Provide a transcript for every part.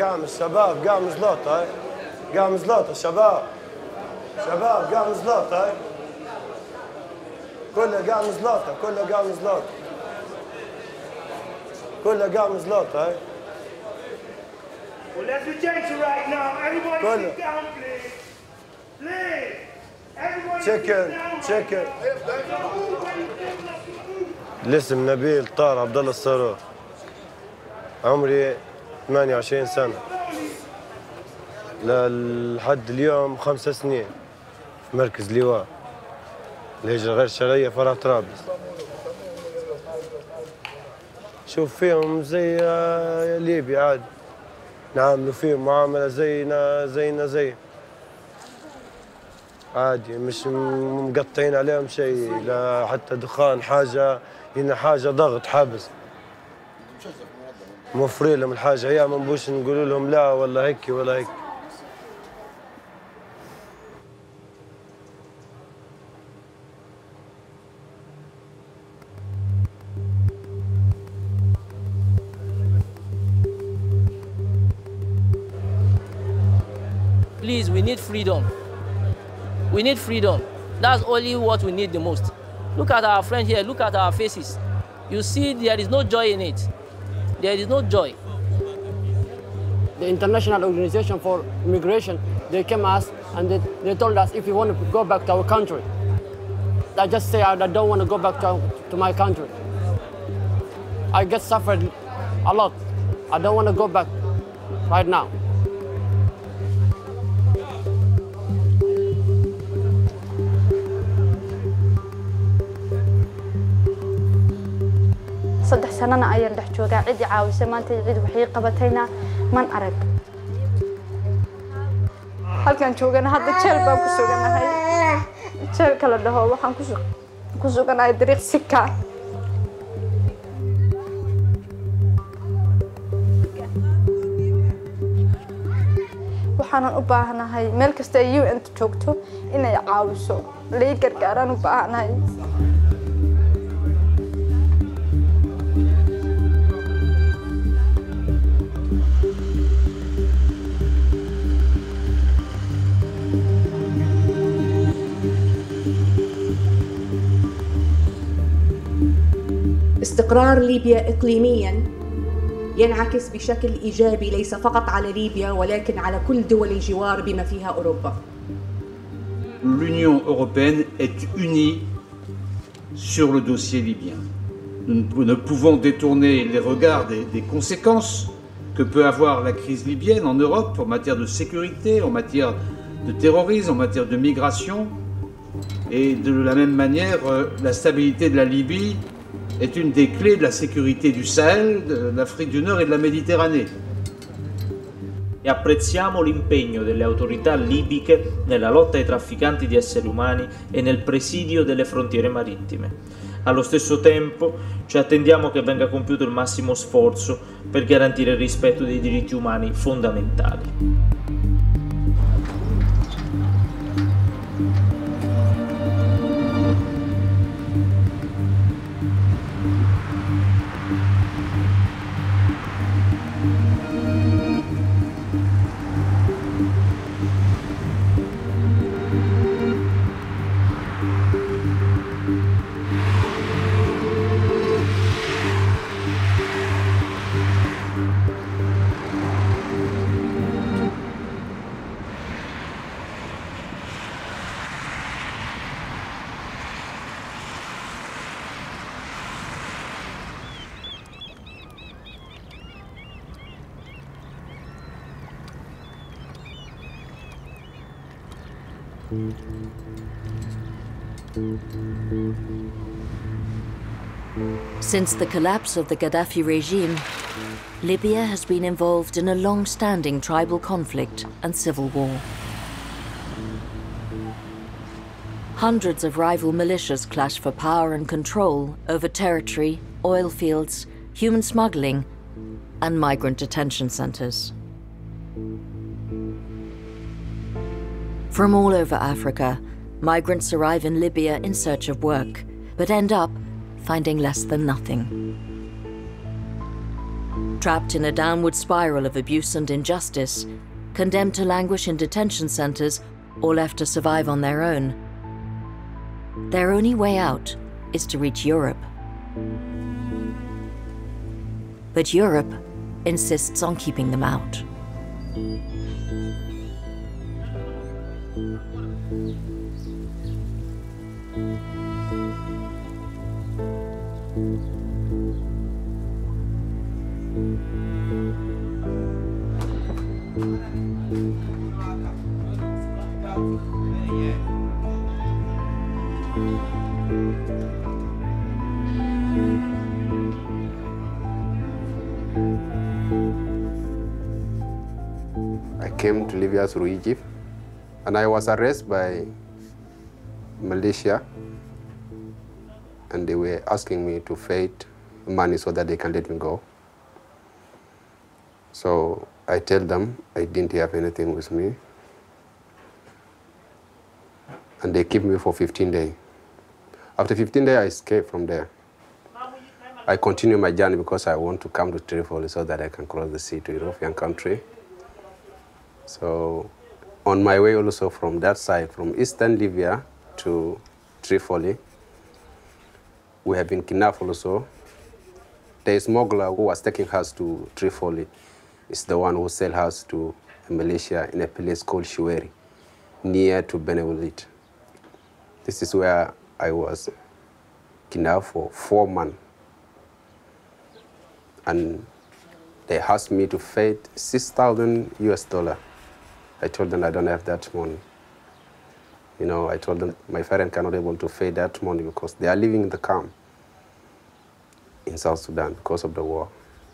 قام الشباب قام زلوطة قام زلوطة شباب شباب قام زلوطة كله قام زلوطة كله قام زلوطة كله قام زلوطة Well, that's the Jason right now. Everybody Good. sit down, please. Please. Everybody Chicken, sit down. Chicken. الاسم نبيل طار عبد الله الصاروخ عمري 28 سنة. لحد اليوم خمسة سنين. في مركز لواء. الهجرة غير شرعية فرع طرابلس. شوف فيهم زي ليبيا عادي نعاملوا فيهم معاملة زينا زينا زي. عادي مش مقطعين عليهم شيء. لا حتى دخان حاجة هنا حاجة ضغط حبس. موفرين لهم الحاجة هي ما نبوش نقول لهم لا ولا هيك ولا هيك Please, we need freedom. We need freedom. That's only what we need the most. Look at our friend here, look at our faces. You see, there is no joy in it. There is no joy. the International Organization for Immigration, they came us and they, they told us if we want to go back to our country. I just say I don't want to go back to, to my country. I get suffered a lot. I don't want to go back right now. Saddex sanana ayaan dhex joogaa. Cidii caawisay maanta cid waxii qabatayna man arag. Halkaan joogana hadda jeel baan ku suganahay. Jeel kala dhaho waxaan ku su- ku suganahay dariiq sika waxaanan u baahanahay meel kasta ay un joogto inay caawiso. Lai gargaaraan u baahanahay استقرار ليبيا اقليميا ينعكس بشكل ايجابي ليس فقط على ليبيا ولكن على كل دول الجوار بما فيها اوروبا. l'Union européenne est unie sur le dossier libyen. Nous ne- ne pouvons détourner les regards des, des conséquences que peut avoir la crise libyenne en Europe en matière de sécurité, en matière de terrorisme, en matière de migration. Et de la même manière, euh, la stabilité de la Libye est une des clés de la sécurité du Sahel, de l'Afrique du Nord et de la Méditerranée. e apprezziamo l'impegno delle autorità libiche nella lotta ai trafficanti di esseri umani e nel presidio delle frontiere marittime. Allo stesso tempo ci attendiamo che venga compiuto il massimo sforzo per garantire il rispetto dei diritti umani fondamentali. Since the collapse of the Gaddafi regime, Libya has been involved in a long standing tribal conflict and civil war. Hundreds of rival militias clash for power and control over territory, oil fields, human smuggling, and migrant detention centers. From all over Africa, migrants arrive in Libya in search of work, but end up finding less than nothing. trapped in a downward spiral of abuse and injustice, condemned to languish in detention centres, or left to survive on their own. Their only way out is to reach Europe. But Europe insists on keeping them out. Came to Libya through Egypt, and I was arrested by Malaysia, and they were asking me to pay money so that they can let me go. So I tell them I didn't have anything with me, and they keep me for 15 days. After 15 days, I escaped from there. I continue my journey because I want to come to Tripoli so that I can cross the sea to European country. So on my way also from that side, from eastern Libya to Tripoli, we have been kidnapped also. The smuggler who was taking us to Tripoli is the one who sell us to Malaysia in a place called Shueri, near to Benewolit. This is where I was kidnapped for four months. And they asked me to pay 6,000 US dollar. I told them I don't have that money. You know, I told them my parents cannot able to pay that money because they are living in the camp in South Sudan because of the war.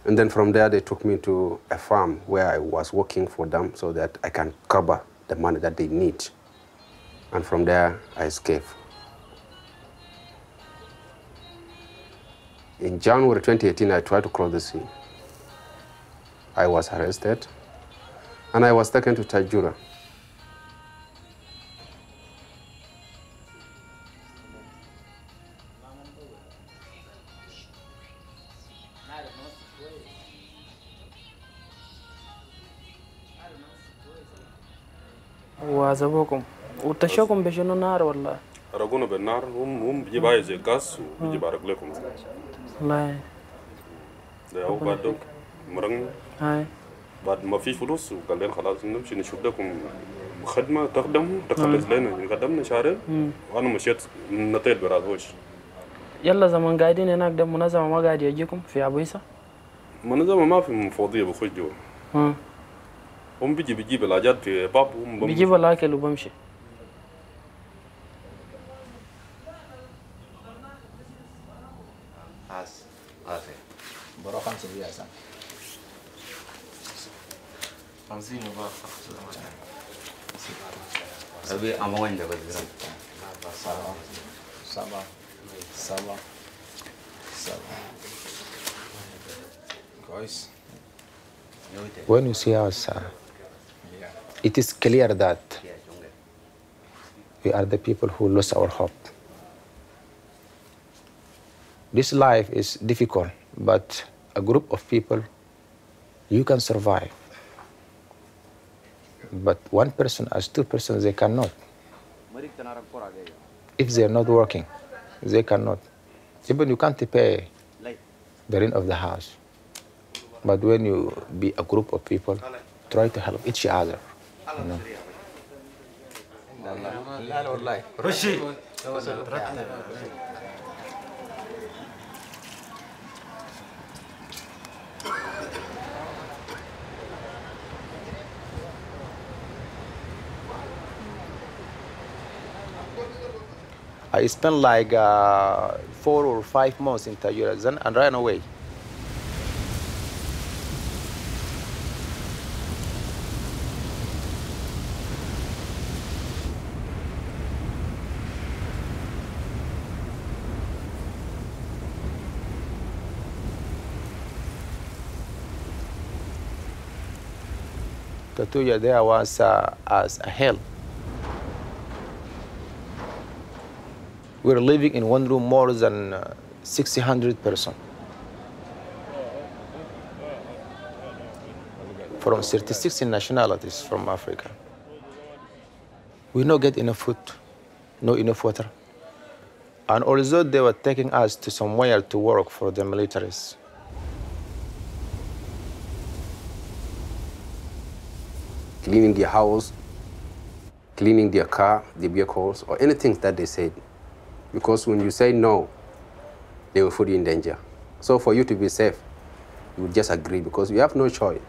And then from there, they took me to a farm where I was working for them so that I can cover the money that they need. And from there, I escaped. In January 2018, I tried to cross the sea. I was arrested and I was taken to Tajura. وعذبوكم وتشوكم بشنو نار ولا رقونا بالنار هم هم بيجيب هاي زي غاز وبيجيب على رجلكم والله ده هو بعد مرن هاي بعد ما فيش فلوس وقال لنا خلاص نمشي نشوف لكم خدمة تخدموا تخلص لنا خدمنا شهرين. مم. وأنا مشيت نطيت براسوش يلا زمان قاعدين هناك ده منظمة ما قاعد يجيكم في عبيسة منظمة ما في مفوضية بخش جوا. ها هم بيجي بيجيب الحاجات في باب بيجيب الأكل وبمشي. Hamsini ba Abi amangan da bazira. Saba, saba, saba, saba. Guys. When you see us, it is clear that we are the people who lost our hope. This life is difficult, but a group of people, you can survive. But one person as two persons, they cannot. If they are not working, they cannot. Even you can't pay the rent of the house. But when you be a group of people, try to help each other. You know. I spent like uh, four or five months in then and ran away. Tatuya there was uh, as a hell. Were living in one room more than uh, 600 person. from 36 nationalities from Africa. We not get enough food, no enough water. And although they were taking us to somewhere to work for the militaries, cleaning their house, cleaning their car, their vehicles, or anything that they said. Because when you say no, they will put you in danger. So for you to be safe, you would just agree because you have no choice.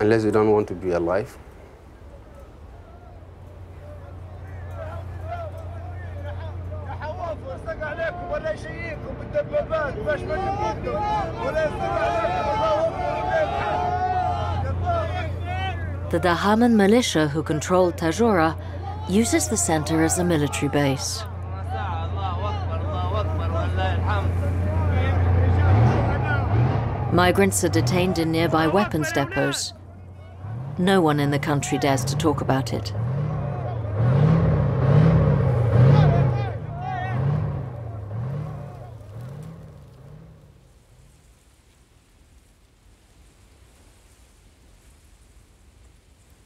Unless you don't want to be alive. The Dahaman militia who controlled Tajora uses the center as a military base. Migrants are detained in nearby weapons depots. No one in the country dares to talk about it.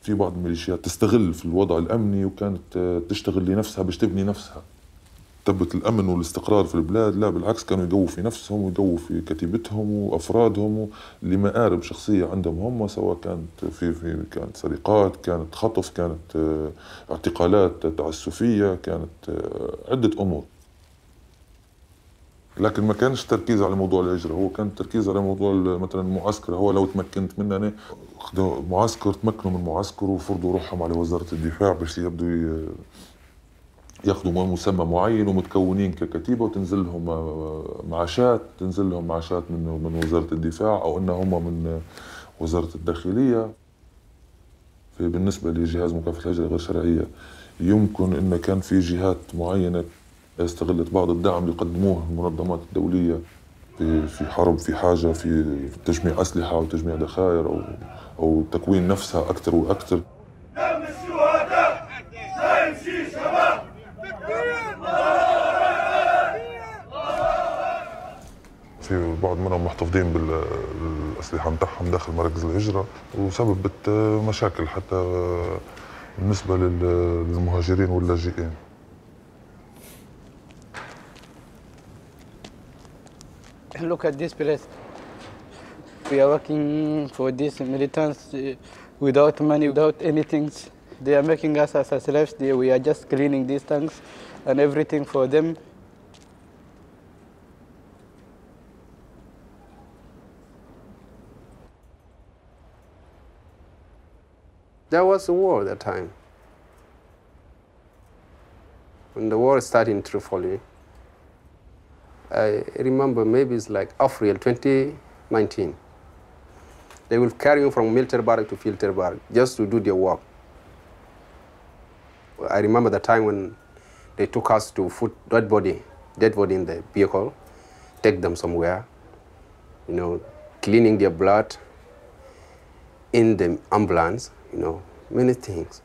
في بعض الميليشيات تستغل في الوضع الامني وكانت آه، تشتغل لنفسها باش تبني نفسها تثبت الأمن والاستقرار في البلاد لا بالعكس كانوا يقووا في نفسهم ويقووا في كتيبتهم وأفرادهم لمآرب شخصية عندهم هم سواء كانت في في كانت سرقات كانت خطف كانت آه، اعتقالات تعسفية كانت آه، عدة أمور. لكن ما كانش تركيز على موضوع الهجرة هو كان التركيز على موضوع مثلا المعسكر. هو لو تمكنت مننا خدوا معسكر تمكنوا من معسكر وفرضوا روحهم على وزارة الدفاع باش يبدوا ي- ياخذوا مسمى معين ومتكونين ككتيبة وتنزل لهم آه، معاشات تنزل لهم معاشات من من وزارة الدفاع أو إن هم من وزارة الداخلية. في بالنسبة لجهاز مكافحة الهجرة غير شرعية يمكن إن كان في جهات معينة استغلت بعض الدعم اللي قدموه المنظمات الدولية في في حرب في حاجة في تجميع أسلحة وتجميع ذخائر أو أو تكوين نفسها أكثر وأكثر دم الشهداء لا يمشي شباب في بعض منهم محتفظين بالأسلحة متاعهم داخل مراكز الهجرة وسببت مشاكل حتى بالنسبة لل- للمهاجرين واللاجئين Look at this place. We are working for these militants uh, without money, without anything. They are making us as slaves. We are just cleaning these tanks and everything for them. There was a war at that time. When the war started in Tripoli, I remember maybe it's like April 2019. They will carry you from military barrack to filter barrack just to do their work. I remember the time when they took us to put dead body, dead body in the vehicle, take them somewhere, you know, cleaning their blood in the ambulance, you know, many things.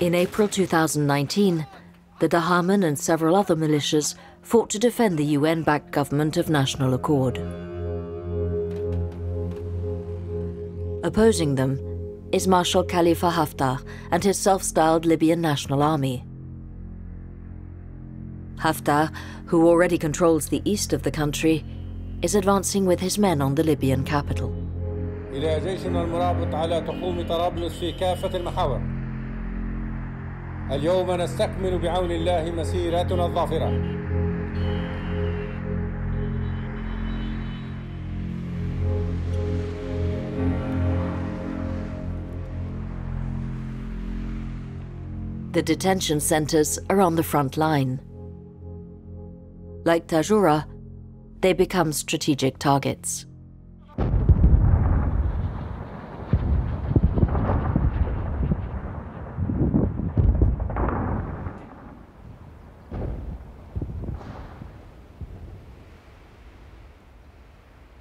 In April 2019, the Dahaman and several other militias fought to defend the UN backed government of national accord. Opposing them is Marshal Khalifa Haftar and his self styled Libyan National Army. Haftar, who already controls the east of the country, is advancing with his men on the Libyan capital. إلى جيشنا المرابط على تخوم طرابلس في كافة المحاور اليوم نستكمل بعون الله مسيرتنا الظافرة The detention centers are on the front line. Like Tajura, they become strategic targets.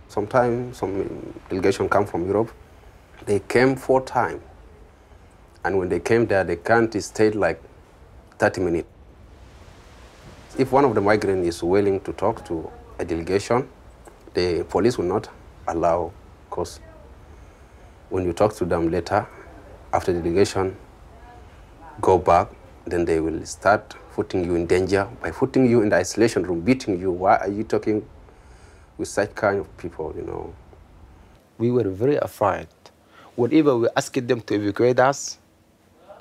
Sometimes some delegation come from Europe. They came four times. And when they came there, they can't stay like 30 minutes. If one of the migrants is willing to talk to a delegation, the police will not allow, because when you talk to them later, after the delegation go back, then they will start putting you in danger by putting you in the isolation room, beating you. Why are you talking with such kind of people, you know? We were very afraid. Whenever we asked them to evacuate us,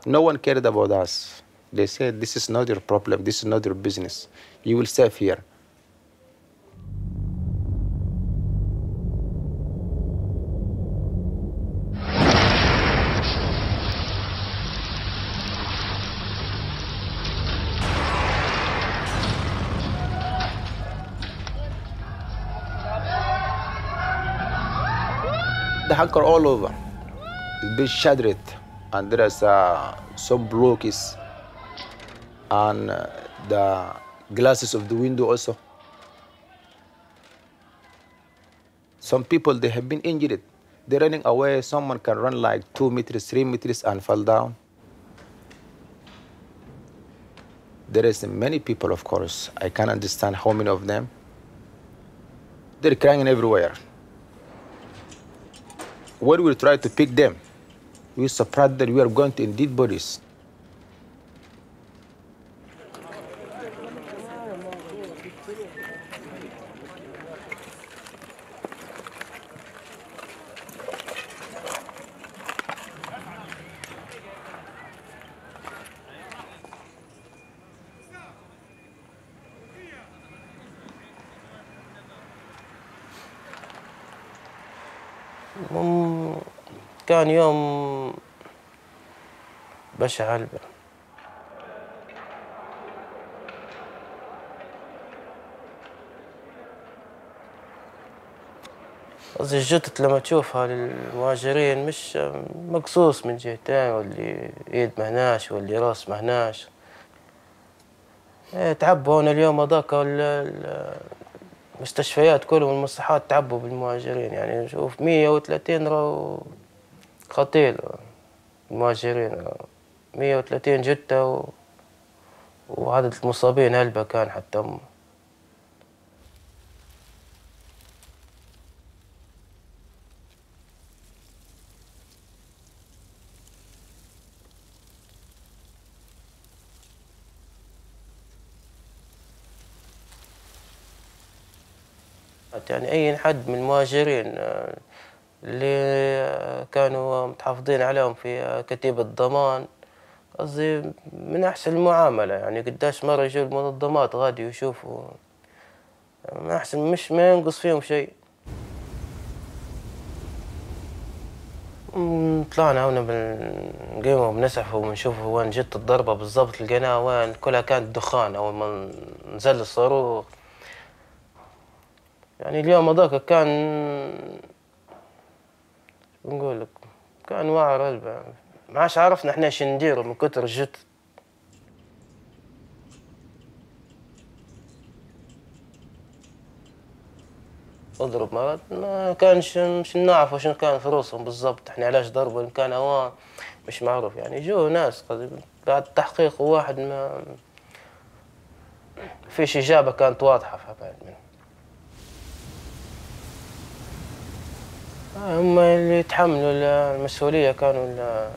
no one cared about us. They said, this is not your problem, this is not your business. You will stay here. The hangar all over. It's been shattered, and there is uh, some blocks, and uh, the glasses of the window also. Some people they have been injured. They're running away. Someone can run like two meters, three meters, and fall down. There is many people, of course. I can't understand how many of them. They're crying everywhere. When we try to pick them, we surprised that we are going to indeed bodies. كان يوم بشع هلبة قصدي الجثث لما تشوفها للمهاجرين مش مقصوص من جهتين واللي ايد مهناش واللي راس مهناش إيه، تعبوا هنا اليوم هذاك ال- ال- المستشفيات كلهم المصحات تعبوا بالمهاجرين. يعني شوف 130 راهو خطير المهاجرين 130 جثة و... وعدد المصابين هلبة كان حتى هم يعني أي حد من المهاجرين آه، اللي كانوا متحافظين عليهم في كتيبة ضمان قصدي من أحسن المعاملة يعني قداش مرة يجوا المنظمات غادي يشوفوا. من أحسن مش ما ينقص فيهم شيء. طلعنا هنا بنقيم وبنسعف وبنشوف وين جت الضربة بالضبط لقيناها وين كلها كانت دخان أول ما نزل الصاروخ. يعني اليوم هذاك كان نقول لك كان قلبه ما عادش عرفنا إحنا إيش نديروا من كتر الجت اضرب مرات ما كانش مش نعرف شنو كان في روسهم بالضبط. إحنا علاش ضربوا كان هو مش معروف. يعني جو ناس بعد تحقيق واحد ما فيش إجابة كانت واضحة فبعد منه هم اللي يتحملوا المسؤولية كانوا ال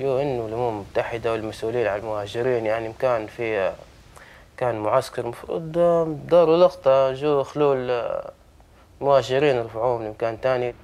يو إن والأمم المتحدة والمسؤولين عن المهاجرين. يعني كان في كان معسكر المفروض داروا لقطة جو خلوا المهاجرين رفعوهم لمكان تاني.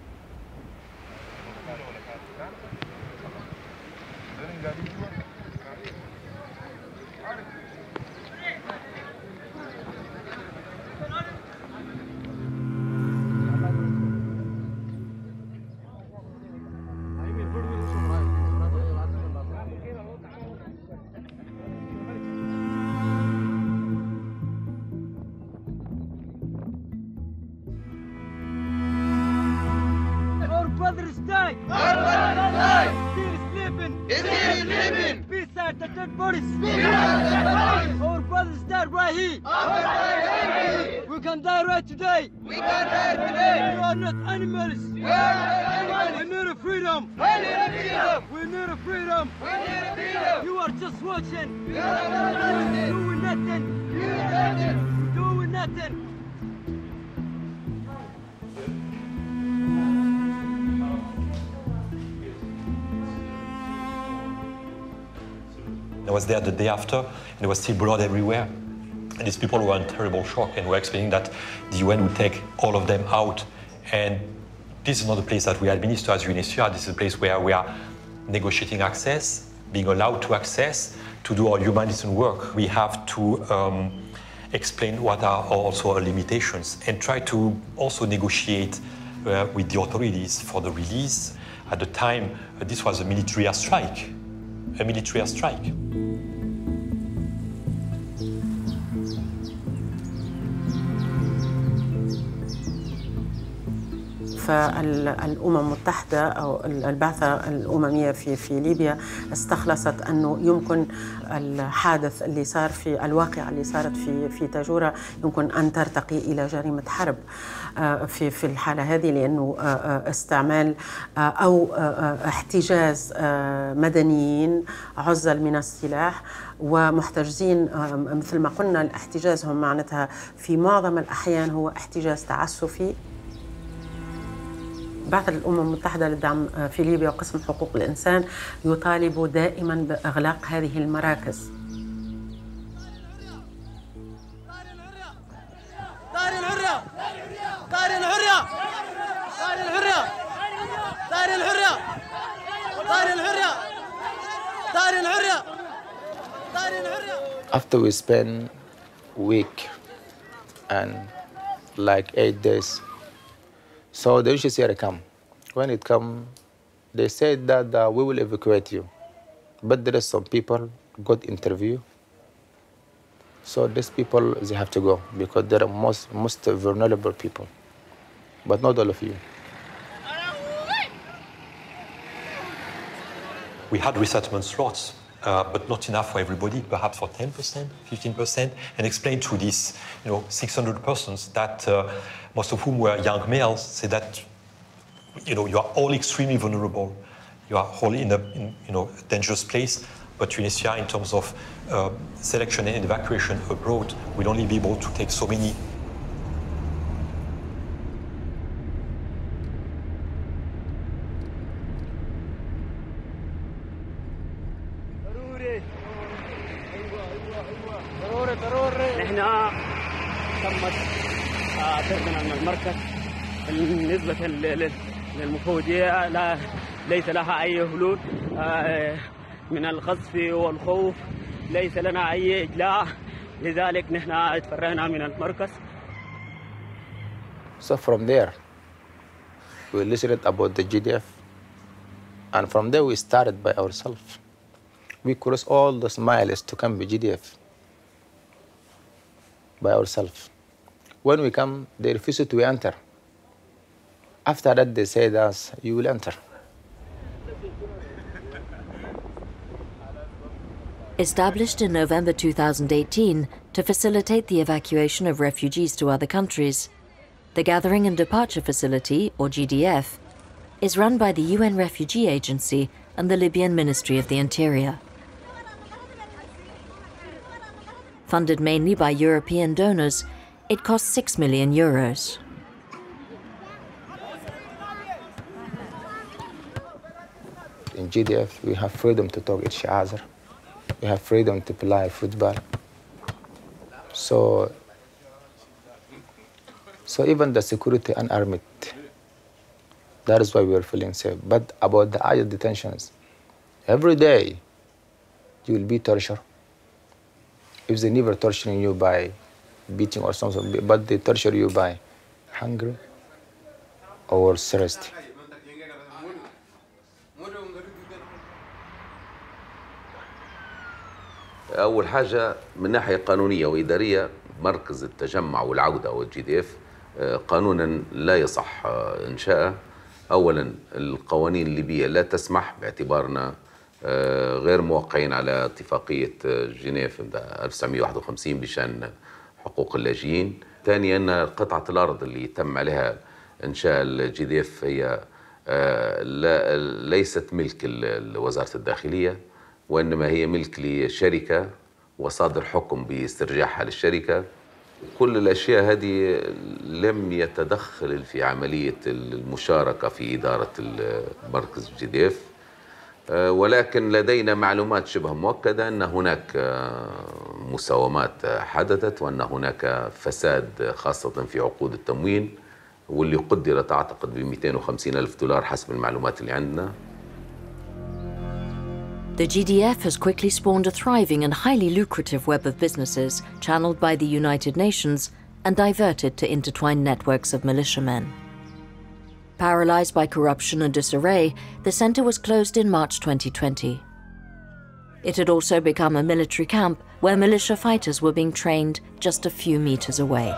After, and there was still blood everywhere. And these people were in terrible shock and were explaining that the UN would take all of them out. And this is not a place that we administer as UNHCR. This is a place where we are negotiating access, being allowed to access, to do our humanitarian work. We have to um, explain what are also our limitations and try to also negotiate uh, with the authorities for the release. At the time, uh, this was a military airstrike, a military airstrike. فالأمم المتحدة أو البعثة الأممية في في ليبيا استخلصت أنه يمكن الحادث اللي صار في الواقعة اللي صارت في في تاجورة يمكن أن ترتقي إلى جريمة حرب آه، في في الحالة هذه لأنه آه، آه، استعمال أو احتجاز مدنيين عزل من السلاح ومحتجزين مثل ما قلنا الاحتجاز هم معناتها في معظم الأحيان هو احتجاز تعسفي بعث الأمم المتحدة للدعم في ليبيا وقسم حقوق الإنسان يطالب دائما بإغلاق هذه المراكز. After we spend week and like eight days So the UNHCR come. When it come, they said that uh, we will evacuate you. But there is some people got interview. So these people, they have to go because they're most, most vulnerable people. But not all of you. We had resettlement slots, uh, but not enough for everybody, perhaps for 10%, 15%, and explain to these you know, 600 persons that uh, most of whom were young males, say that you know, you are all extremely vulnerable. You are all in a in, you know, dangerous place, but Tunisia, in terms of uh, selection and evacuation abroad, will only be able to take so many نحن تمت طردنا من المركز بالنسبة لل- للمفوضية لا ليس لها أي حلول آه، من القذف والخوف ليس لنا أي إجلاء. لذلك نحن تفرغنا من المركز. So from there, we listened about the GDF, and from there we started by ourselves. We crossed all those miles to come to GDF by ourselves. When we come, they refused to enter. After that, they said us, you will enter. Established in November 2018 to facilitate the evacuation of refugees to other countries, the Gathering and Departure Facility, or GDF, is run by the UN Refugee Agency and the Libyan Ministry of the Interior. Funded mainly by European donors, it costs 6 million euros. In GDF, we have freedom to talk each other. We have freedom to play football. So, so even the security and army, that is why we are feeling safe. But about the ICE detentions, every day you will be tortured. If they never torturing you by beating or something, but they torture you by hunger or thirst. أول حاجة من ناحية قانونية وإدارية مركز التجمع والعودة وال GDF قانونا لا يصح آه، إنشاءه أولا القوانين الليبية لا تسمح باعتبارنا آه، غير موقعين على اتفاقية آه، جنيف 1951 بشأن حقوق اللاجئين. ثانيا أن قطعة الأرض اللي تم عليها إنشاء ال GDF هي آه، لا ليست ملك ال- وزارة الداخلية وإنما هي ملك لشركة وصادر حكم باسترجاعها للشركة. كل الأشياء هذه لم يتدخل في عملية المشاركة في إدارة مركز جديف آه، ولكن لدينا معلومات شبه مؤكدة أن هناك آه، مساومات حدثت وأن هناك فساد خاصة في عقود التموين واللي قدرت أعتقد ب 250 ألف دولار حسب المعلومات اللي عندنا The GDF has quickly spawned a thriving and highly lucrative web of businesses channeled by the United Nations and diverted to intertwined networks of militiamen. Paralyzed by corruption and disarray, the center was closed in March 2020. It had also become a military camp where militia fighters were being trained just a few meters away.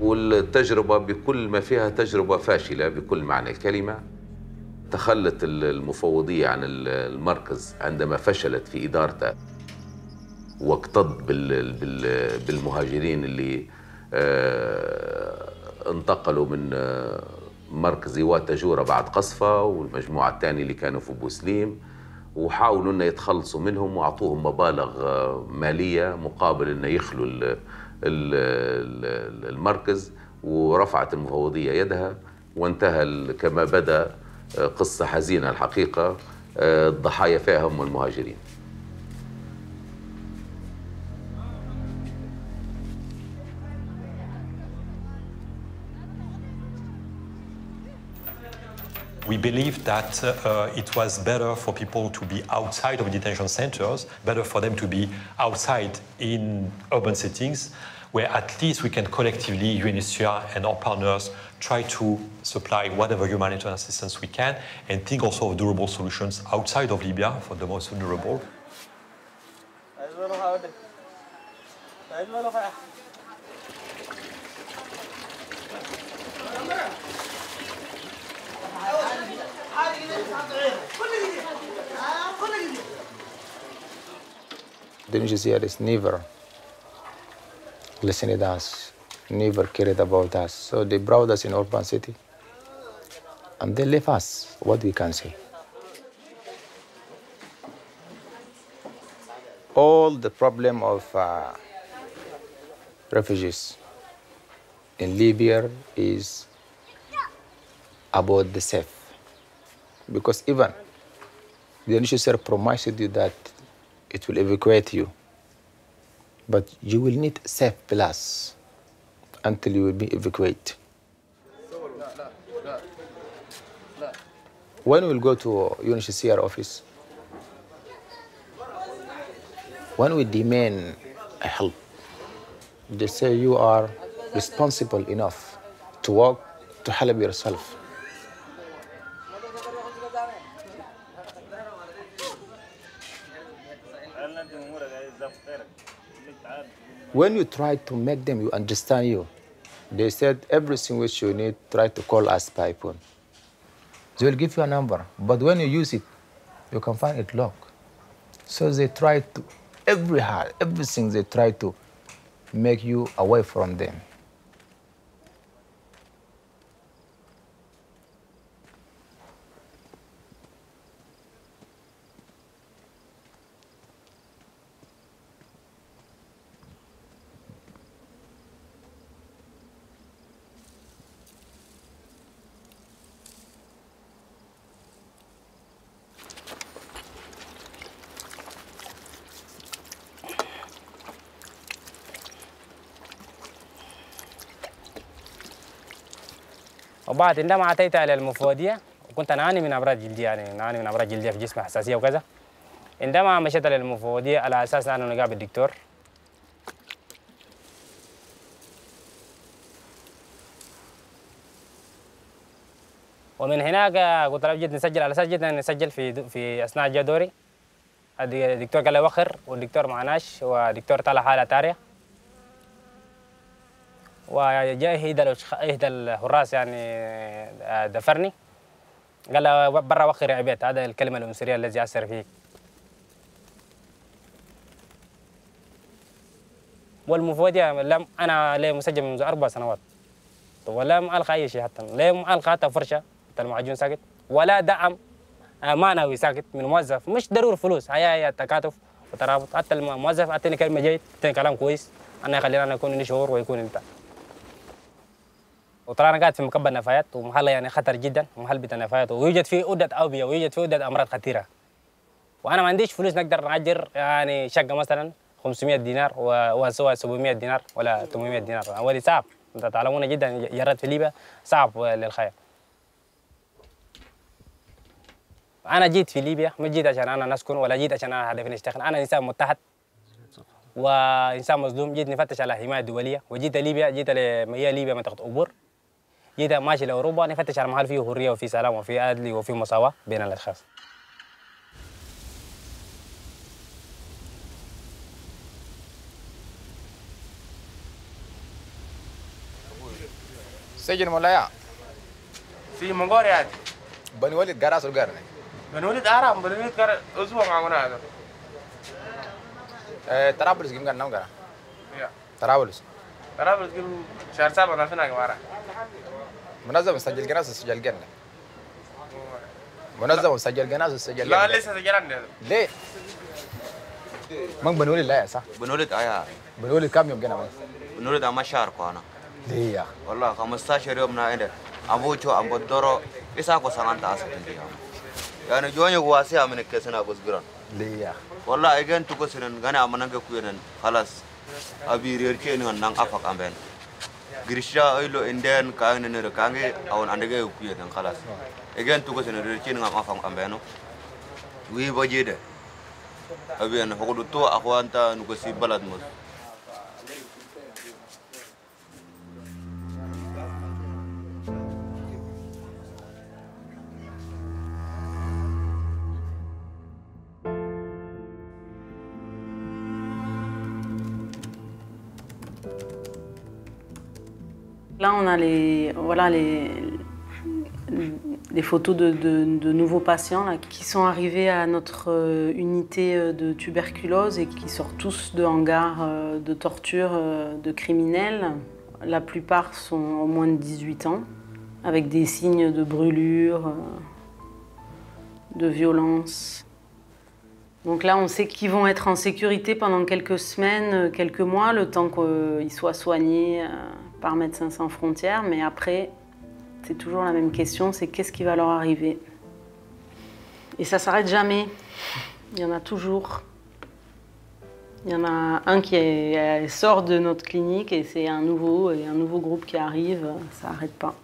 والتجربة بكل ما فيها تجربة فاشلة بكل معنى الكلمة تخلت المفوضية عن المركز عندما فشلت في إدارته واكتض بال- بال- بالمهاجرين اللي آه، انتقلوا من آه، مركز إيوات تجورة بعد قصفة والمجموعة الثانية اللي كانوا في بوسليم وحاولوا إنه يتخلصوا منهم وأعطوهم مبالغ آه، مالية مقابل إنه يخلوا ال- ال- ال- المركز ورفعت المفوضية يدها وانتهى كما بدأ آه، قصه حزينه الحقيقة آه، الضحايا فيها هم المهاجرين We believe that uh, it was better for people to be outside of detention centers, better for them to be outside in urban settings, where at least we can collectively, UNHCR and our partners, try to supply whatever humanitarian assistance we can and think also of durable solutions outside of Libya for the most vulnerable. The UNHCR is never listened to us, never cared about us. So they brought us in urban city, and they left us. What we can say? All the problem of uh, refugees in Libya is about the safe, because even the UNHCR promised you that it will evacuate you. But you will need safe place until you will be evacuated. When we will go to UNHCR office, when we demand help, they say you are responsible enough to work to help yourself. When you try to make them you understand you, they said everything which you need, try to call us by phone. They will give you a number, but when you use it, you can find it locked. So they try to every hard, everything they try to make you away from them. وبعد عندما أتيت إلى المفوضية وكنت نعاني من أمراض جلدية يعني نعاني من أمراض جلدية في جسمي حساسية وكذا. عندما مشيت إلى المفوضية على أساس أنه نقابل الدكتور. ومن هناك قلت له جد نسجل على أساس جدا نسجل في في أثناء جا دوري الدكتور قال لي وخر والدكتور معناش ودكتور طلع حالة تارية. وجاء إحدى إحدى الحراس يعني آه، دفرني. قال له برا وخر يا عبيد هذا الكلمة العنصرية الذي أثر فيك. والمفوضيه لم أنا لي مسجل منذ أربع سنوات. ولم ألقى أي شيء حتى لم ألقى حتى فرشة حتى المعجون ساكت ولا دعم آه، معنوي ساكت من موظف. مش ضروري فلوس هي هي تكاتف وترابط. حتى الموظف أعطيني كلمة جيد أعطيني كلام كويس. أنا يخليني أنا يكون لي شعور ويكون انت أنا قاعد في مكبر نفايات ومحل يعني خطر جدا ومحل بتاع نفايات ويوجد فيه عده أوبئة ويوجد فيه عده أمراض خطيرة. وأنا ما عنديش فلوس نقدر نأجر يعني شقة مثلا 500 دينار وسوى 700 دينار ولا 800 دينار. اولي صعب. أنت تعلمون جدا جرد في ليبيا صعب للخير. أنا جيت في ليبيا ما جيت عشان أنا نسكن ولا جيت عشان أنا هدفي أشتغل. أنا إنسان متحد وإنسان مظلوم. جيت نفتش على حماية دولية وجيت ليبيا جيت هي ليبيا منطقة اوبور جيت ماشي لأوروبا نفتش على محل فيه حرية وفي سلام وفي عدل وفي مساواة بين الأشخاص. سجن مولايا في مغوري عادي بني ولد قراص القرن من ولد أرام من ولد كار أسبوع معنا هذا. طرابلس كان نوم كان يا. طرابلس طرابلس كم شهر سبعة ما فينا كمارا منظم سجل جناس سجل جنة منظم سجل جناس سجل لا لسه سجلنا ليه؟ من بني ولد لا يا صح بنولد آية بني ولد كم يوم جنة بنولد أما شهر كوانا ليه يا والله 15 يوم نايدة أبوشو أم بدورو إساكو سنان تاسك يعني جوني واسي من الكسنا بسجران ليه يا والله أجن تقول سنن غني أمانك كوينن خلاص أبي ريركي إنه نang أفك أمبن Grisha ilo inden kang nene kange awon andege ukuye dan khalas again tugo sene rerki ngam afam ambeno wi bojide abi an hokudu to akwanta nugo si balad mus On a les, voilà, les, photos de, nouveaux patients qui sont arrivés à notre euh, unité euh, de tuberculose et qui sortent tous de hangars euh, de torture de criminels. La plupart sont au moins de 18 ans, avec des signes de brûlure, de violence. Donc là, on sait qu'ils vont être en sécurité pendant quelques semaines, quelques mois, le temps qu'ils soient soignés par Médecins sans frontières. Mais après, c'est toujours la même question, c'est qu'est-ce qui va leur arriver? Et ça s'arrête jamais. Il y en a toujours. Il y en a un qui sort de notre clinique et c'est un nouveau, et un nouveau groupe qui arrive, ça n'arrête pas.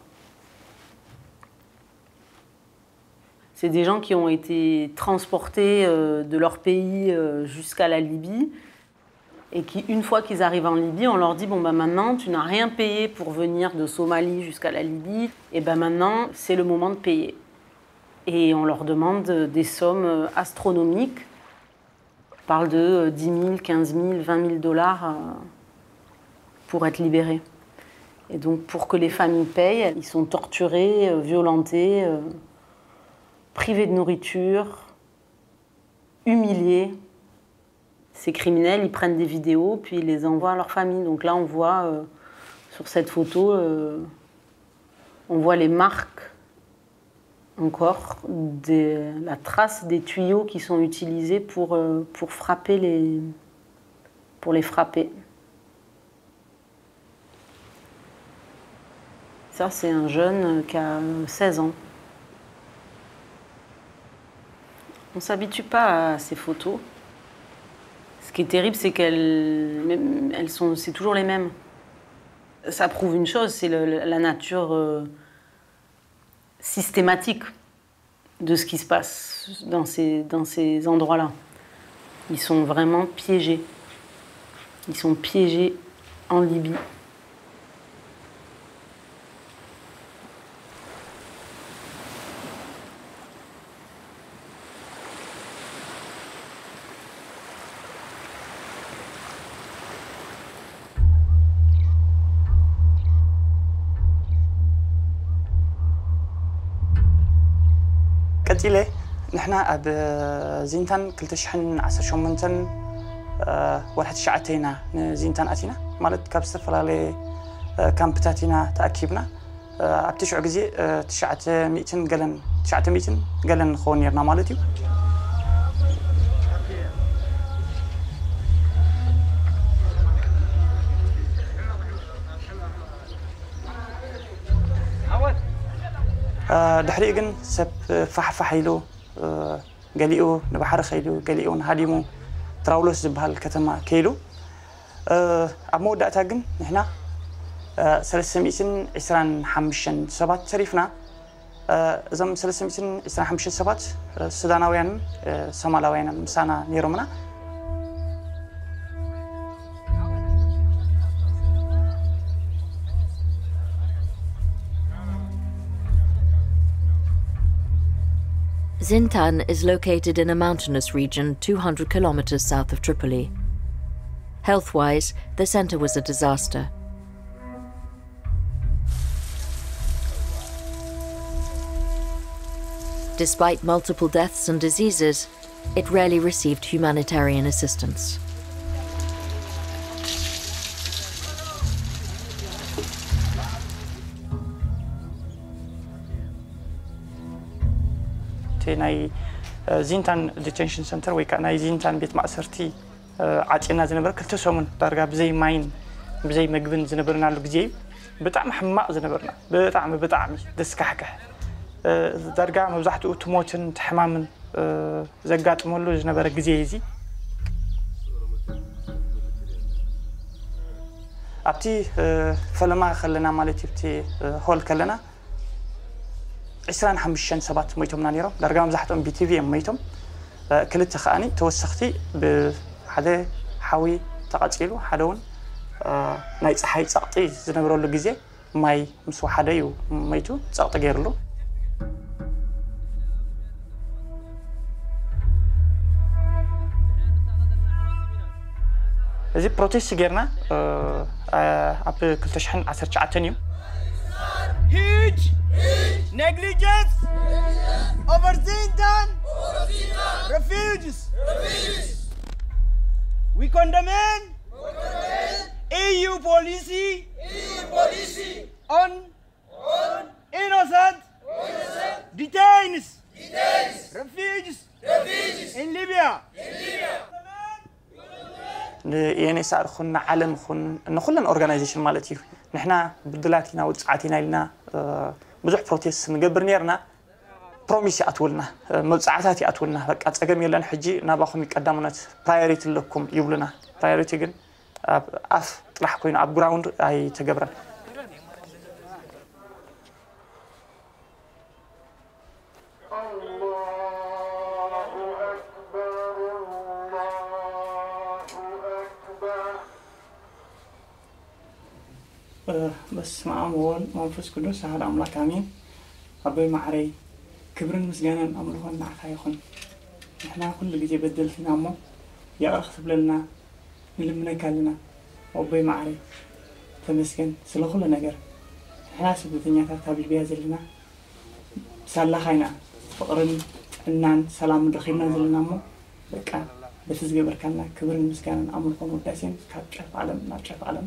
C'est des gens qui ont été transportés euh, de leur pays euh, jusqu'à la Libye et qui, une fois qu'ils arrivent en Libye, on leur dit bon ben maintenant tu n'as rien payé pour venir de Somalie jusqu'à la Libye, et ben maintenant c'est le moment de payer. Et on leur demande des sommes euh, astronomiques. On parle de euh, 10 000, 15 000, 20 000 dollars euh, pour être libérés. Et donc pour que les familles payent, ils sont torturés, euh, violentés, euh, privés de nourriture, humiliés. Ces criminels, ils prennent des vidéos, puis ils les envoient à leur famille. Donc là, on voit euh, sur cette photo, euh, on voit les marques encore, la trace des tuyaux qui sont utilisés pour, euh, pour frapper les, pour les frapper. Ça, c'est un jeune qui a 16 ans. On ne s'habitue pas à ces photos. Ce qui est terrible, c'est qu'elles sont, c'est toujours les mêmes. Ça prouve une chose, c'est la nature euh, systématique de ce qui se passe dans ces endroits-là. Ils sont vraiment piégés. Ils sont piégés en Libye. بالنسبة إلي نحن أب آه، زينتن كلتا شحن عسر شمنتن آه، ورحت شعتينا. زينتن أتينا مالت كاب سفر استفلالي آه، كامبتاتينا تأكيبنا. أبتشع جزي تشعت مئتن قلن تشعت مئتن قلن خونيرنا مالتي ድሕሪኡ ግን ሰብ ፋሕፋሕ ኢሉ ገሊኡ ንባሕሪ ከይሉ ገሊኡ ንሃዲሙ ትራውሎስ ዝበሃል ከተማ ከይሉ ኣብ መወዳእታ ግን ንሕና 325 ሰባት ሰሪፍና። እዞም 325 ሰባት ሱዳናውያንን ሶማላውያንን ምሳና ነይሮምና Zintan is located in a mountainous region 200 kilometers south of Tripoli. Health wise, the center was a disaster. Despite multiple deaths and diseases, it rarely received humanitarian assistance. እቲ ናይ ዚንታን ዲቴንሽን ሰንተር ወይ ከዓ ናይ ዚንታን ቤት ማእሰርቲ ዓፂና ዝነበረ ክልተ ሰሙን ዳርጋ ብዘይ ማይን ብዘይ ምግብን ዝነበርናሉ ግዜ እዩ ብጣዕሚ ሕማቕ ዝነበርና ብጣዕሚ ብጣዕሚ ደስካሕክሕ ዳርጋ መብዛሕትኡ ትሞትን ትሕማምን ዘጋጥመሉ ዝነበረ ግዜ እዚ ኣብቲ ፈለማ ከለና ማለት እዩ እቲ ሆል ከለና 25 ሰባት ሞይቶምና ነይሮም ዳርጋ መብዛሕትኦም ቢቲቪ እዮም ሞይቶም ክልተ ከዓኒ ተወሰኽቲ ብሓደ ሓዊ ተቐፂሉ ሓደ እውን ናይ ፀሓይ ፀቕጢ ዝነበረሉ ግዜ ማይ ምስ ወሓደ እዩ ሞይቱ ፀቕጢ ገይሩሉ እዚ ፕሮቴስት ጌርና ኣብ 219 እዩ Huge, negligence, negligence. overseen done, overseen We condemn, condemn. EU policy, EU policy. On, on. Innocent, innocent. Detains, detains refugees, refugees. In Libya. In Libya. ንዩኤንኤስኣር ኹን ንዓለም ኹን ንኩለን ኦርጋናይዜሽን ማለት እዩ ንሕና ብድላት ኢና ውፅዓት ኢና ኢልና ብዙሕ ፕሮቴስት ንገብር ነርና ፕሮሚስ ይኣትውልና መብፃዕታት ይኣትውልና በቃ ፀገም የለን ሕጂ ናባኹም ይቀዳሙነት ፕራዮሪቲ ኣለኩም ይብሉና ፕራዮሪቲ ግን ኣብ ኣፍ ጥራሕ ኮይኑ ኣብ ግራውንድ ኣይተገብረን በስመ አብ ወወልድ መንፈስ ቅዱስ አሐዱ አምላክ አሜን። ኣበይ ማዕረይ ክብርን ምስጋናን ኣምልኾን ንዓኻ ይኹን ንሕና ኩሉ ግዜ በደልትና እሞ የቕር ክትብለና ንልምነካ ኣለና ኣበይ ማዕረይ ተመስገን ስለ ኩሉ ነገር ንሕና ስደተኛታት ኣብ ሊብያ ዘለና ሳላኻ ኢና ፍቕርን ጥዕናን ሰላምን ረኺብና ዘለና እሞ በቃ በቲ ዝገበርካልና ክብርን ምስጋናን ኣምልኾን ውዳሴን ካብ ጨፍ ዓለም ናብ ጨፍ ዓለም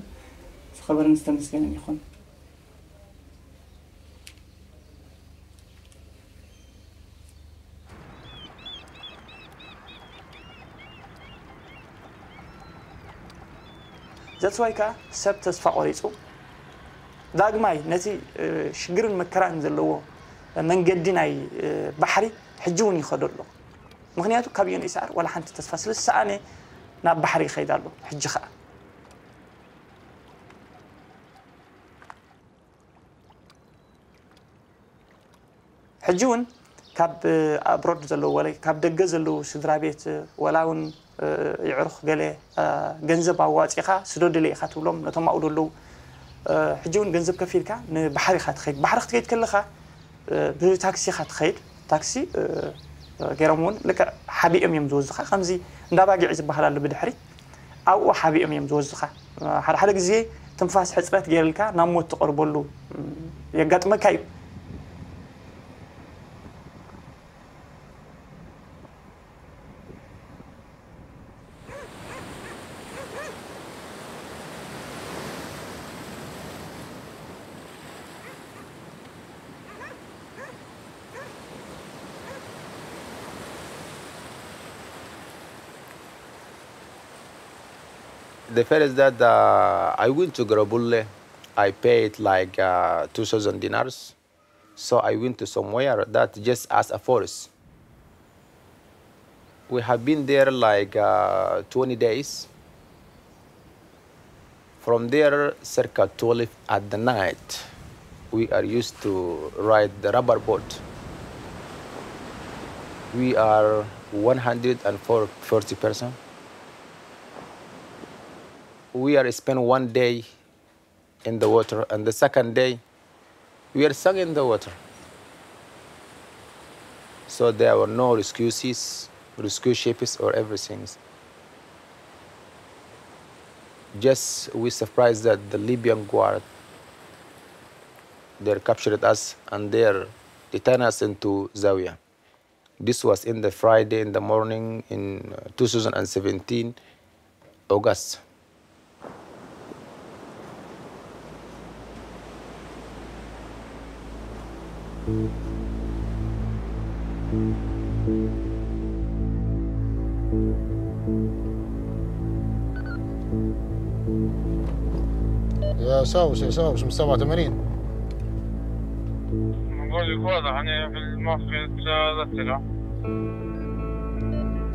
ዝኸበረን ዝተመስገነን ይኹን ዘፅዋይ ከዓ ሰብ ተስፋ ቆሪፁ ዳግማይ ነቲ ሽግርን መከራን ዘለዎ መንገዲ ናይ ባሕሪ ሕጂ እውን ይኸዶ ኣሎ ምክንያቱ ካብ ዩኤንኤችሲኣር ዋላ ሓንቲ ተስፋ ስለ ዝሰኣነ ናብ ባሕሪ ይኸይድ ኣሎ ሕጂ ከዓ ሕጂ እውን ካብ ኣብሮድ ዘለዉ ወለ ካብ ደገ ዘለዉ ስድራ ቤት ወላ እውን ይዕሩኽ ገለ ገንዘብ ኣዋፂኻ ስዶ ድለ ኢኻ ትብሎም ነቶም ኣብኡ ደለዉ ሕጂ እውን ገንዘብ ከፍ ኢልካ ንባሕሪ ኢኻ ትኸይድ ባሕሪ ክትከይድ ከለኻ ብታክሲ ኢኻ ትኸይድ ታክሲ ገይሮም እውን ልክዕ ሓቢኦም እዮም ዝወዝኻ ከምዚ እንዳባጊዕ ዝበሃል ኣሎ ብድሕሪት ኣብኡ ሓቢኦም እዮም ዝወዝኻ ሓደ ሓደ ግዜ ትንፋስ ሕፅረት ገይርልካ ናብ ሞት ትቐርበሉ የጋጥመካ እዩ The first that uh, I went to Grabulle, I paid like uh, 2,000 dinars. So I went to somewhere that just as a forest. We have been there like uh, 20 days. From there, circa 12 at the night, we are used to ride the rubber boat. We are 140 person. We are spend one day in the water, and the second day, we are sunk in the water. So there were no rescues, rescue ships, or everything. Just we surprised that the Libyan guard they captured us and they detained us into Zawiya. This was in the Friday in the morning in uh, 2017, August. يا ساوس يا ساوس من 87 نقول لك واضح أنا في الموقع ثلاثة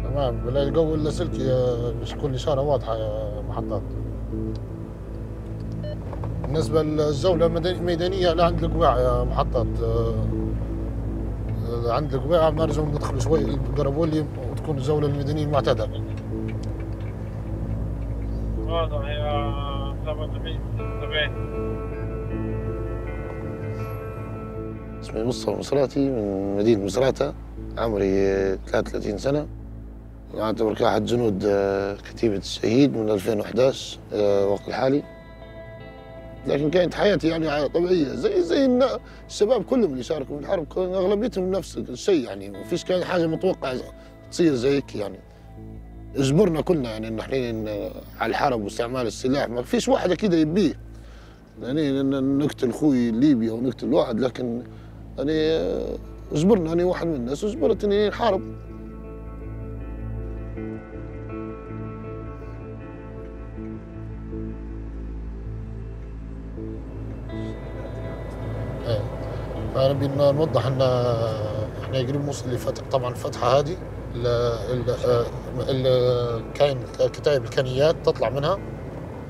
تمام بالله القوي إلا سلكي مش كل إشارة واضحة يا محطات. بالنسبة للزولة المدني- الميدانية لا عند القواع يا محطات آه، عند القواع نرجو ندخل شوي قربولي وتكون الجوله الميدانية المعتاده واضح يا اسمي مصطفى مصراتي من مدينة مصراتة عمري آه، 33 سنة. أعتبر كأحد جنود آه، كتيبة الشهيد من 2011 آه، وقت الحالي. لكن كانت حياتي يعني طبيعية. زي زي الشباب كلهم اللي شاركوا في الحرب كان أغلبيتهم نفس الشيء يعني. ما فيش كان حاجة متوقعة تصير زي هيك يعني. اجبرنا كلنا يعني إن إحنا على الحرب واستعمال السلاح. ما فيش واحد كده يبيه. يعني نقتل خوي ليبيا ونقتل واحد لكن يعني آه، اجبرنا أنا واحد من الناس اجبرت اني نحارب فنبي ن- نوضح إن إحنا قريب نوصل لفتح. طبعا الفتحة هذه كاين كتائب الكنيات تطلع منها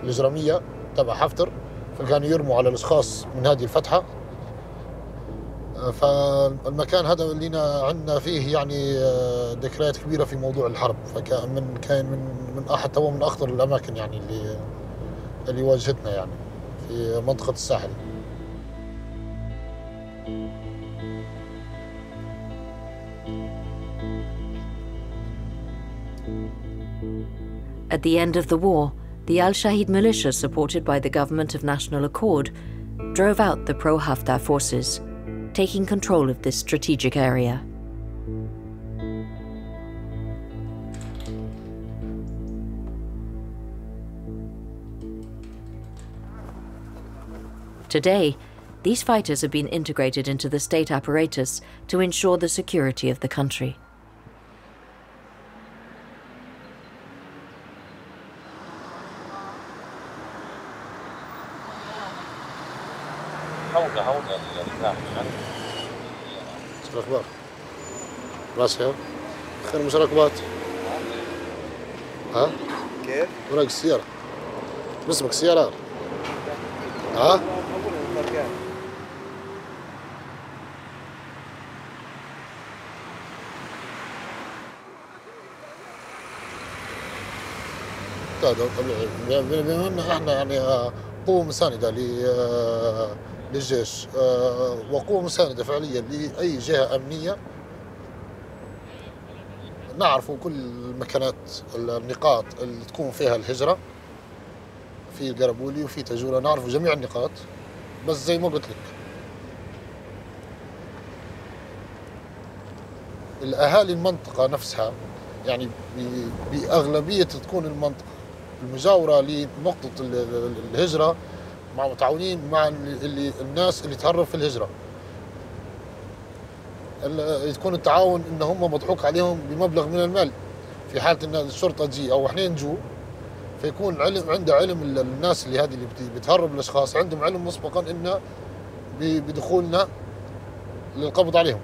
الإجرامية تبع حفتر فكانوا يرموا على الأشخاص من هذه الفتحة. فالمكان هذا اللي عندنا فيه يعني ذكريات كبيرة في موضوع الحرب. فكان من كان من من احد هو من أخطر الأماكن يعني اللي اللي واجهتنا يعني في منطقة الساحل. At the end of the war, the Al Shahid militia, supported by the Government of National Accord, drove out the pro Haftar forces, taking control of this strategic area. Today, these fighters have been integrated into the state apparatus to ensure the security of the country. راسها خير مش راكبات ها؟ كيف؟ وراك السيارة باسمك السيارة ها؟ طبيعي بما ان إحنا يعني آه، قوة مساندة ل- آه، للجيش آه، وقوة مساندة فعليا لأي جهة أمنية نعرف كل المكانات النقاط اللي تكون فيها الهجرة. في قربولي وفي تجورة نعرف جميع النقاط. بس زي ما قلت لك. الأهالي المنطقة نفسها يعني ب- بأغلبية تكون المنطقة المجاورة لنقطة ال- ال- الهجرة مع متعاونين مع اللي الناس اللي تهرب في الهجرة. ال- تكون التعاون إن هم مضحوك عليهم بمبلغ من المال. في حالة إن الشرطة تجي أو إحنا نجو فيكون علم عنده علم ال- الناس اللي هذه اللي بت- بتهرب الأشخاص عندهم علم مسبقا انه ب- بدخولنا للقبض عليهم.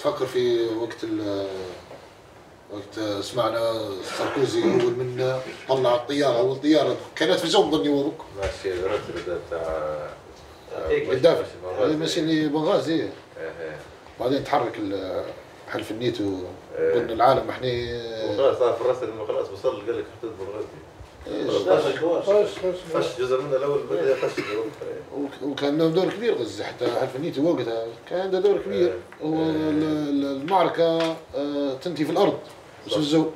تفكر في وقت ال وقت سمعنا ساركوزي اول من طلع الطيارة. اول طياره كانت في جو ظني وروك ماشي الدافع هذه ماشي اللي بنغازي إيه، إيه. بعدين تحرك ال- حلف النيتو. قلنا العالم إحنا خلاص صار في الرأس لما خلاص وصل قال لك حدود إيش؟ وكان له دور كبير غزة حتى حلف النيتو وقتها كان عنده دور كبير والمعركة آه، تنتهي في الأرض مش الجو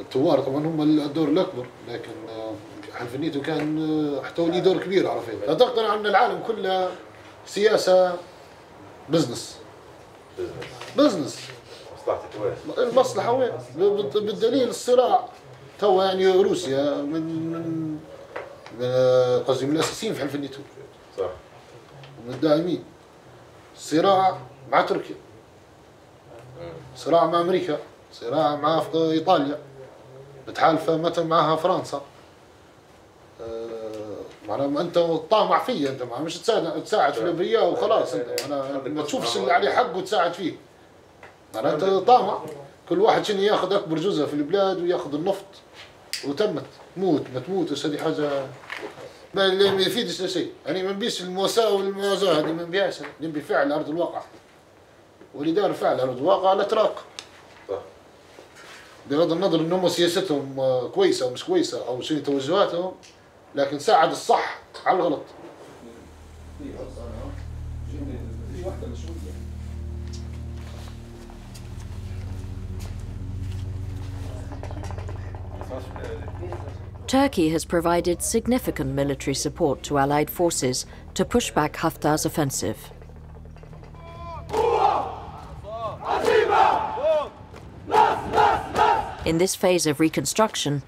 الثوار طبعا هم الدور الأكبر لكن آه، حلف النيتو كان آه، حتى هو ليه دور كبير عرفت تقتنع أن العالم كله سياسة business business مصلحتك وين؟ المصلحة وين؟ بالد- بالدليل الصراع تو يعني روسيا من من قصدي من الأساسيين في حلف الناتو. صح. من الداعمين. صراع مع تركيا. صراع مع أمريكا. صراع مع إيطاليا. متحالفة مثلا معها فرنسا. آه، معناها ما أنت طامع فيا أنت معناها مش تساعد تساعد في الابرياء وخلاص أنت. ما تشوفش اللي عليه حق وتساعد فيه. معناها أنت طامع. كل واحد شنو ياخذ؟ اكبر جزء في البلاد وياخذ النفط. وتمت. موت. ما تموتش هذه حاجة ما اللي ما يفيدش شيء. يعني ما نبيش المواساة والموازاة هذه ما نبيهاش. نبي فعل أرض الواقع. واللي دار فعل أرض الواقع لا تراق. بغض النظر ان هم سياستهم آه، كويسة أو مش كويسة أو شنو توجهاتهم لكن ساعد الصح على الغلط. Turkey has provided significant military support to Allied forces to push back Haftar's offensive. In this phase of reconstruction,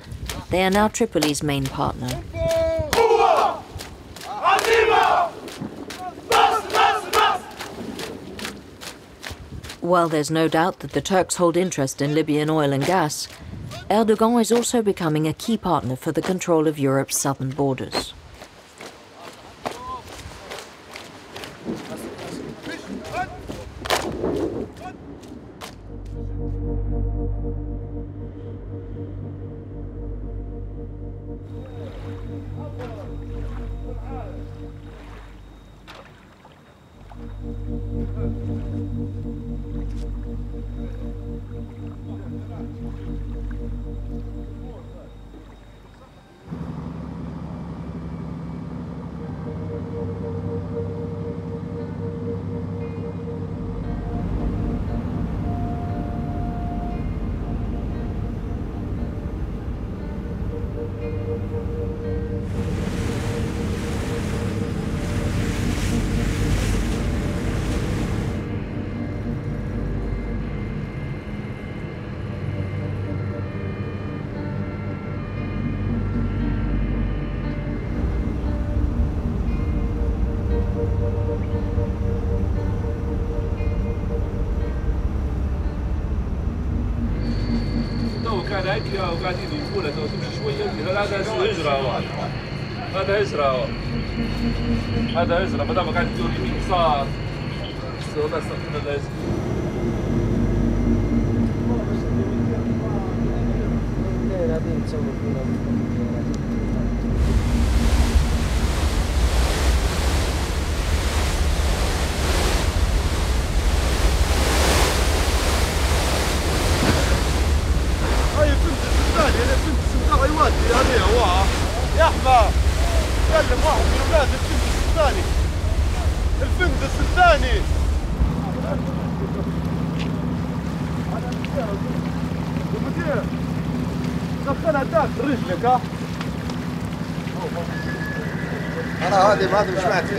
they are now Tripoli's main partner. While there's no doubt that the Turks hold interest in Libyan oil and gas, Erdogan is also becoming a key partner for the control of Europe's southern borders. 还在，是那么大。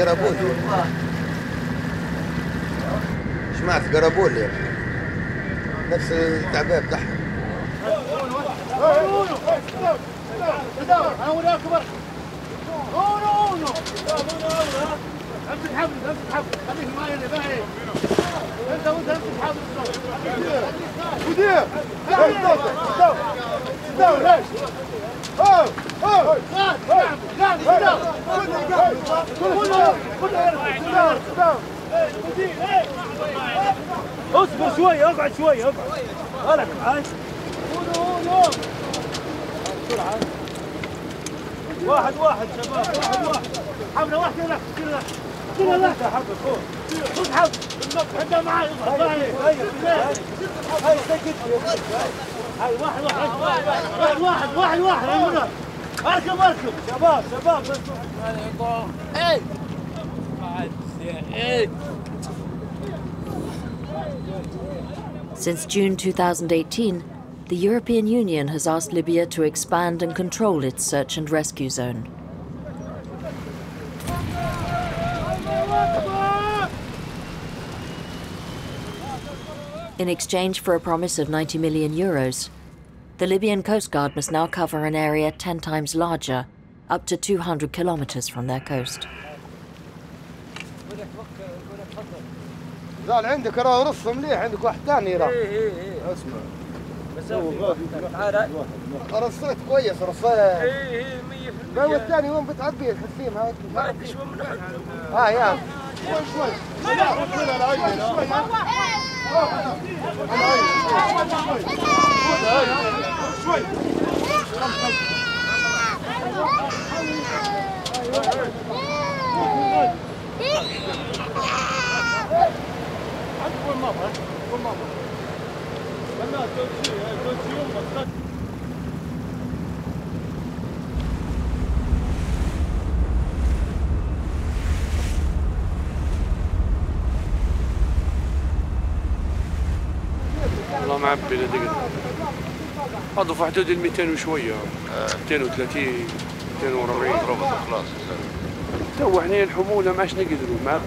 قربولي سمعت قربولي نفس التعبئه بتاعهم اصبر شوي اقعد شوي اقعد. معاي. واحد واحد شباب واحد واحد. حبلة واحدة لك كلها كلها لك حبل فوق خذ حبل عندها معاي هاي هاي سكت هاي واحد واحد واحد واحد واحد واحد هاي هنا اركب اركب. شباب شباب إيه. إيه. Since June 2018, the European Union has asked Libya to expand and control its search and rescue zone. In exchange for a promise of 90 million euros, the Libyan Coast Guard must now cover an area 10 times larger, up to 200 kilometers from their coast. زال عندك راه رص مليح عندك واحد ثاني راه إيه إيه إيه اسمع تعال رصيت كويس رصيت إيه إيه 100% ما هو الثاني وين بتعبيه الحسيم هاي ما في شوي من آه يا شوي شوي شوي والله معبي لدقن هذا في حدود ال 200 وشوية. 230 240 خلاص تو إحنا الحمولة ما عادش نقدروا معبي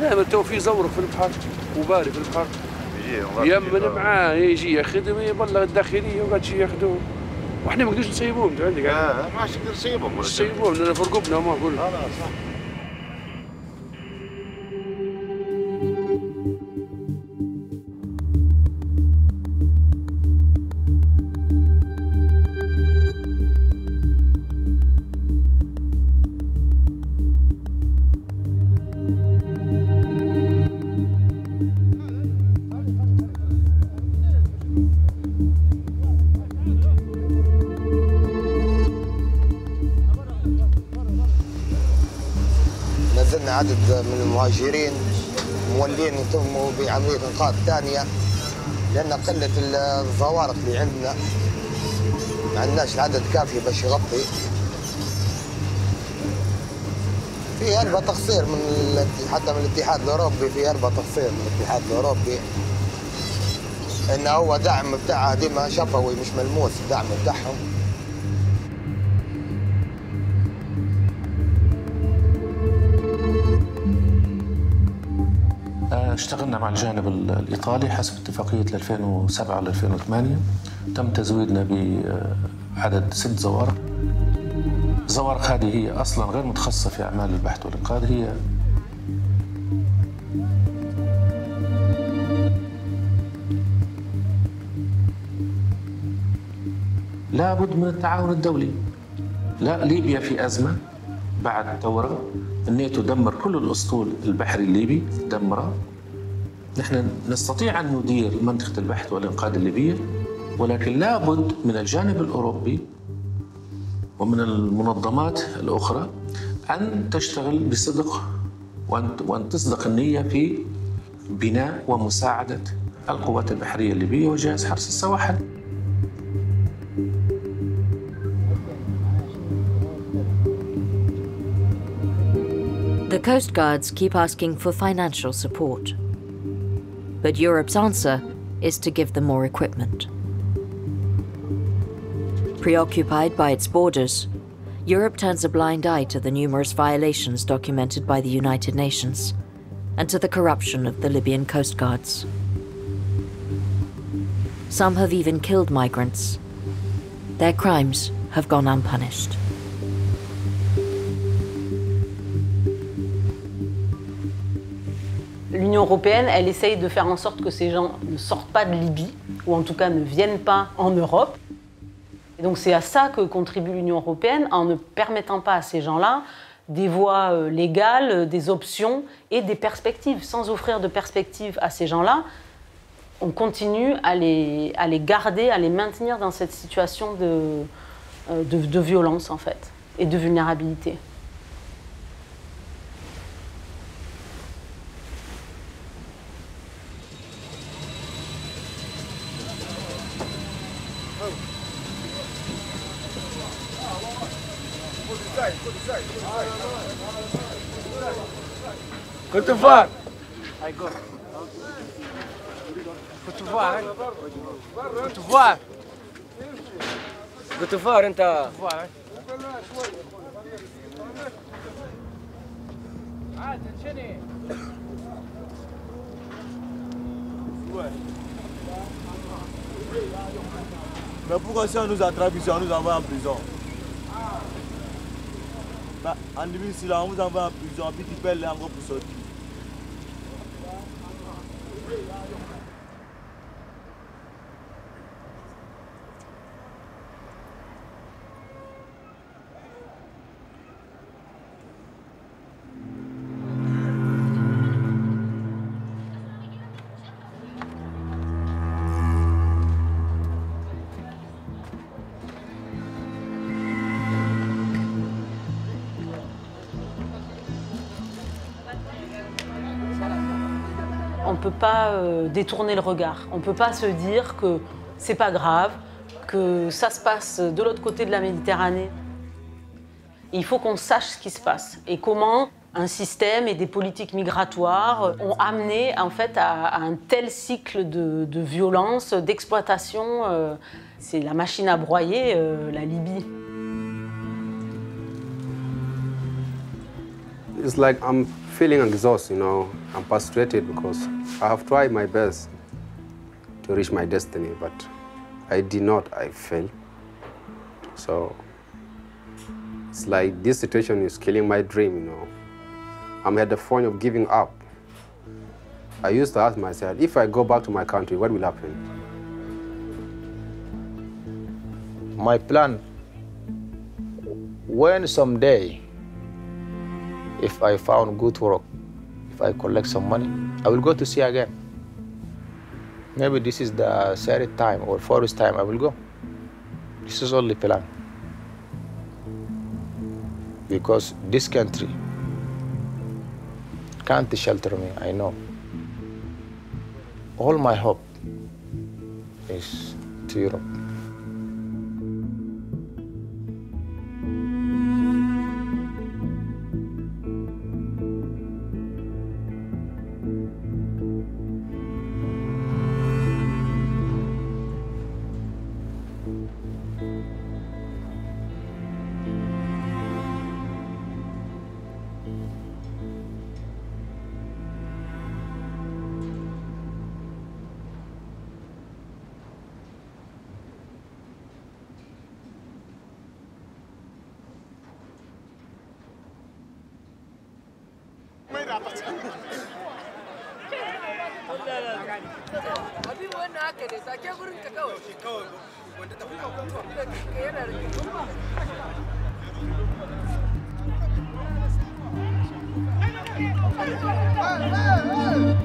لا ما تو في زورق في البحر. وباري في البحر. يمن معاه يجي ياخذهم يبلغ الداخلية وقاعد شي ياخذوه وإحنا ما نقدرش نسيبوهم عندك. ما عادش نقدر نسيبهم. نسيبوهم لأن في رقبنا ما أقول نزلنا عدد من المهاجرين مولين يتموا بعملية إنقاذ ثانية لأن قلة الزوارق اللي عندنا ما عندناش العدد كافي باش يغطي. في هربة تقصير من حتى من الاتحاد الأوروبي في هربة تقصير من الاتحاد الأوروبي. إنه هو دعم بتاعها ديما شفوي مش ملموس الدعم بتاعهم. اشتغلنا مع الجانب ال- الإيطالي حسب اتفاقية 2007 ل 2008 تم تزويدنا بعدد ست زوارق. الزوارق هذه هي أصلا غير متخصصة في أعمال البحث والإنقاذ هي لابد من التعاون الدولي. لا ليبيا في أزمة. بعد الثورة الناتو دمر كل الأسطول البحري الليبي دمره نحن نستطيع أن ندير منطقة البحث والإنقاذ الليبية ولكن لابد من الجانب الأوروبي ومن المنظمات الأخرى أن تشتغل بصدق وأن تصدق النية في بناء ومساعدة القوات البحرية الليبية وجهاز حرس السواحل The Coast Guards keep asking for financial support. But Europe's answer is to give them more equipment. Preoccupied by its borders, Europe turns a blind eye to the numerous violations documented by the United Nations, and to the corruption of the Libyan coast guards. Some have even killed migrants. Their crimes have gone unpunished. L'Union européenne, elle essaye de faire en sorte que ces gens ne sortent pas de Libye, ou en tout cas ne viennent pas en Europe. Donc c'est à ça que contribue l'Union européenne, en ne permettant pas à ces gens-là des voies euh, légales, euh, des options et des perspectives. Sans offrir de perspectives à ces gens-là, on continue à les, garder, à les maintenir dans cette situation de, euh, de violence en fait, et de vulnérabilité. كنت فار كنت فار كنت فار كنت فار انت فار Mais pourquoi si on nous attrape ici, on nous envoie en prison bah, En Libye, si là, on vous envoie en prison, puis tu payes les encore pour sortir. Thank you. Peut pas euh, détourner le regard. On ne peut pas se dire que c'est pas grave, que ça se passe de l'autre côté de la Méditerranée. Il faut qu'on sache ce qui se passe et comment un système et des politiques migratoires ont amené en fait à, un tel cycle de, de violence, d'exploitation. euh, c'est la machine à broyer, euh, la Libye. It's like I'm feeling exhausted, you know. I'm frustrated because I have tried my best to reach my destiny, but I did not. I failed. So it's like this situation is killing my dream, you know. I'm at the point of giving up. I used to ask myself, if I go back to my country, what will happen? My plan, when someday, if I found good work, if I collect some money, I will go to sea again. Maybe this is the third time or fourth time I will go. This is only plan. Because this country can't shelter me, I know. All my hope is to Europe. partir. Habibu wannan haka sake gurin ka kawai. Kawai wanda tafi kawai. Yana da Hey, hey, hey!